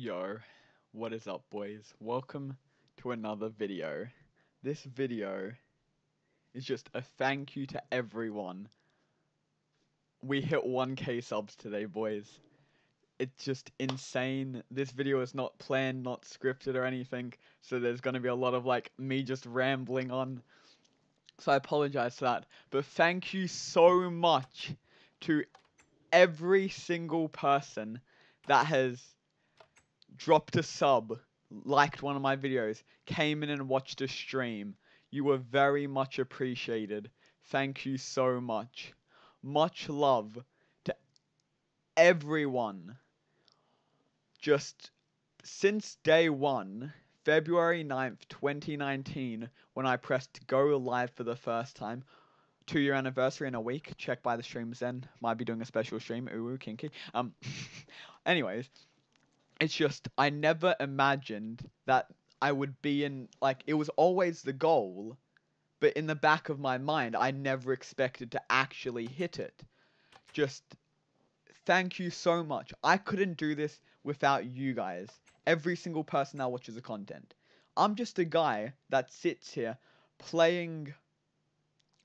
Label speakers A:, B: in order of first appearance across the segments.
A: Yo, what is up boys? Welcome to another video. This video is just a thank you to everyone. We hit 1k subs today boys. It's just insane. This video is not planned, not scripted or anything, so there's gonna be a lot of like me just rambling on. So I apologize for that. But thank you so much to every single person that has dropped a sub, liked one of my videos, came in and watched a stream. You were very much appreciated. Thank you so much. Much love to everyone. Just since day one, February 9th, 2019, when I pressed go live for the first time, two year anniversary in a week. Check by the streams then. Might be doing a special stream. Ooh, kinky. Um, anyways, it's just I never imagined that I would be in like it was always the goal, but in the back of my mind, I never expected to actually hit it. Just thank you so much. I couldn't do this without you guys. Every single person that watches the content. I'm just a guy that sits here playing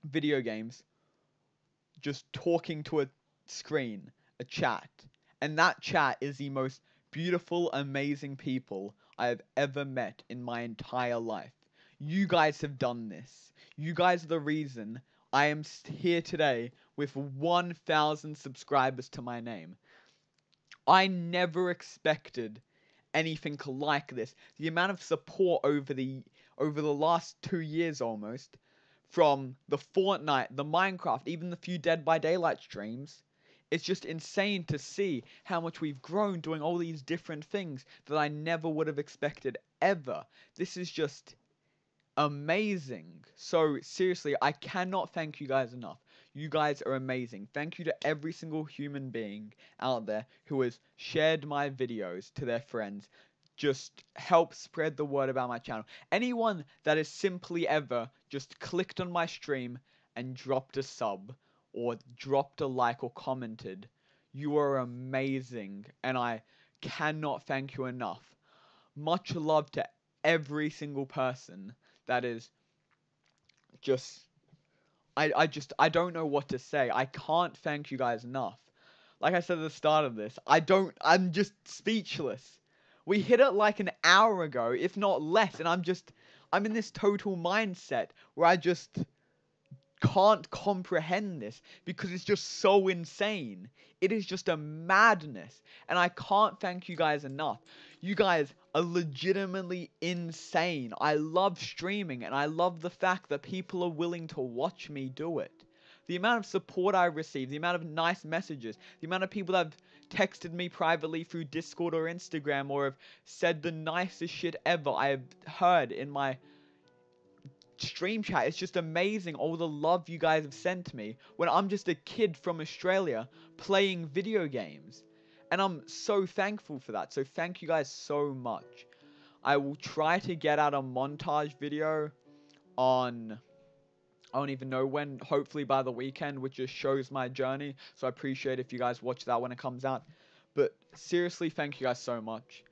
A: video games, just talking to a screen, a chat. And that chat is the most beautiful, amazing people I have ever met in my entire life. You guys have done this. You guys are the reason I am here today with 1,000 subscribers to my name. I never expected anything like this. The amount of support over the over the last 2 years almost from the Fortnite, the Minecraft, even the few Dead by Daylight streams. It's just insane to see how much we've grown doing all these different things that I never would have expected ever. This is just amazing. So, seriously, I cannot thank you guys enough. You guys are amazing. Thank you to every single human being out there who has shared my videos to their friends, just help spread the word about my channel. Anyone that has simply ever just clicked on my stream and dropped a sub or dropped a like or commented, you are amazing and I cannot thank you enough. Much love to every single person that is just I I just I don't know what to say. I can't thank you guys enough. Like I said at the start of this, I don't I'm just speechless. We hit it like an hour ago, if not less, and I'm just, I'm in this total mindset where I just can't comprehend this because it's just so insane. It is just a madness, and I can't thank you guys enough. You guys are legitimately insane. I love streaming, and I love the fact that people are willing to watch me do it. The amount of support I receive, the amount of nice messages, the amount of people that have texted me privately through Discord or Instagram or have said the nicest shit ever I have heard in my stream chat. It's just amazing all the love you guys have sent me when I'm just a kid from Australia playing video games. And I'm so thankful for that. So thank you guys so much. I will try to get out a montage video on I don't even know when, hopefully by the weekend, which just shows my journey. So I appreciate if you guys watch that when it comes out. But seriously, thank you guys so much.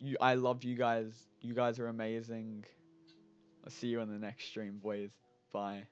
A: You, I love you guys. You guys are amazing. I'll see you on the next stream, boys. Bye.